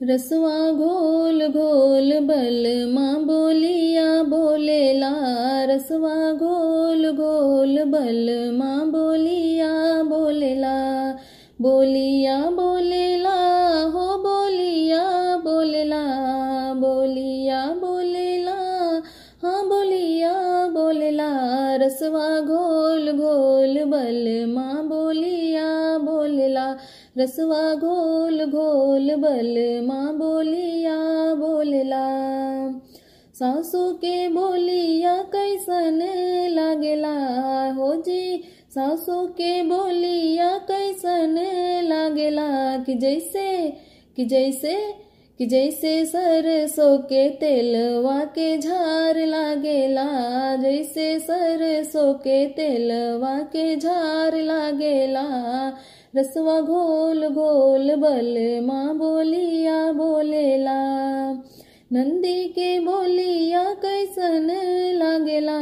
रसवा घोल घोल बल माँ बोलिया बोलेला रसवा घोल घोल बल माँ बोलिया बोलेला बोलिया बोलेला हो बोलिया बोलेला बोलिया बोलेला हाँ बोलिया बोलेला रसवा घोल घोल बल माँ बोलिया बोलेला रसवा घोल घोल बल, माँ बोलिया बोलेला। सासू के बोलिया कैसन लागेला? हो जी, सासू के बोलिया कैसन लागेला? कि जैसे कि जैसे कि जैसे सरसों के तेलवा के झार लागेला। जैसे सरसों के तेलवा के झार लागेला। रसवा घोल घोल बल माँ बोलिया बोलेला। नंदी के बोलिया कैसन लागेला।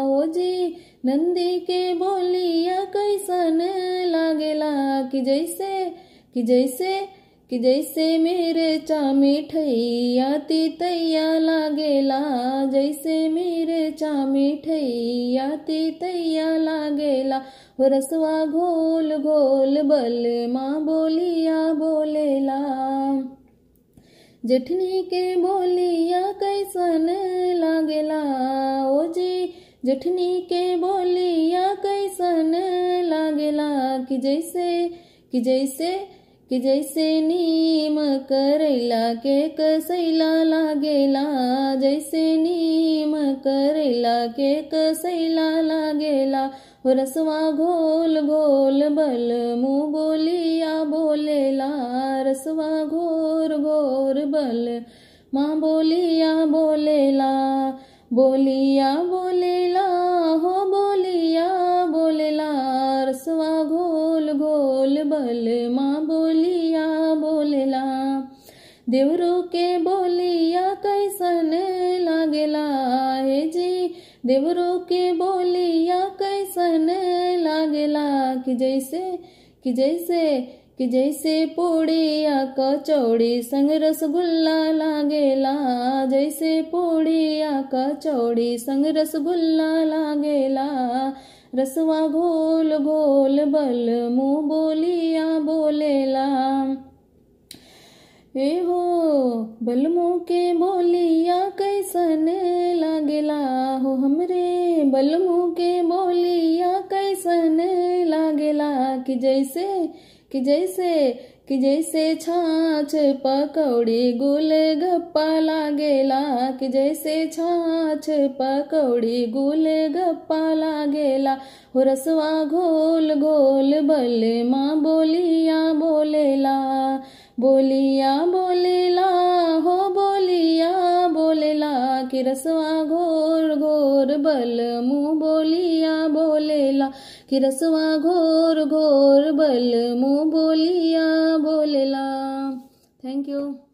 हो जी, नंदी के बोलिया कैसन लागेला। कि जैसे कि जैसे कि जैसे मेरे चा मिठैया तितैया लागेला। जैसे मेरे चा मिठैया तितैया लागेला। रसवा घोल घोल बल, माँ बोलिया बोलेला। जेठनी के बोलिया कैसन लागेला। ओ जी, जेठनी के बोलिया कैसन लागेला। कि जैसे कि जैसे कि जैसे नीम करैला के कसैला लागेला, जैसे नीम करैला के कसैला लागेला। हो रसवा घोल घोल बल मुँह बोलिया बोलेला, रसवा घोर घोर बल माँ बोलिया बोलेला बोलिया बोलेला। माँ बोलिया बोलेला। देवरो के बोलिया कैसन लागेला। हे जी, देवरो के बोलिया कैसन लागेला। कि जैसे कि जैसे कि जैसे पूड़िया कचौड़ी संग रसगुल्ला लागेला। जैसे पूड़िया कचौड़ी संग रसगुल्ला लागेला। रसवा घोल घोल बल मुँह बोलिया बोलेला। ए हो बलमो के बोलिया कैसन लागेला? हो हमरे बलमो के बोलिया कैसन लागेला? कि जैसे कि जैसे कि जैसे छाछ पकौड़ी गुल गप्पा लागेला, कि जैसे छाछ पकौड़ी गुल गप्पा लागेला। हो रसवा घोल घोल बल माँ बोलिया बोलेला बोलिया बोलेला बोलेला रसवा घोर घोर बल, मुँह बोलिया बोलेला। कि रसवा घोर घोर बल, मुँह बोलिया बोलेला। Thank you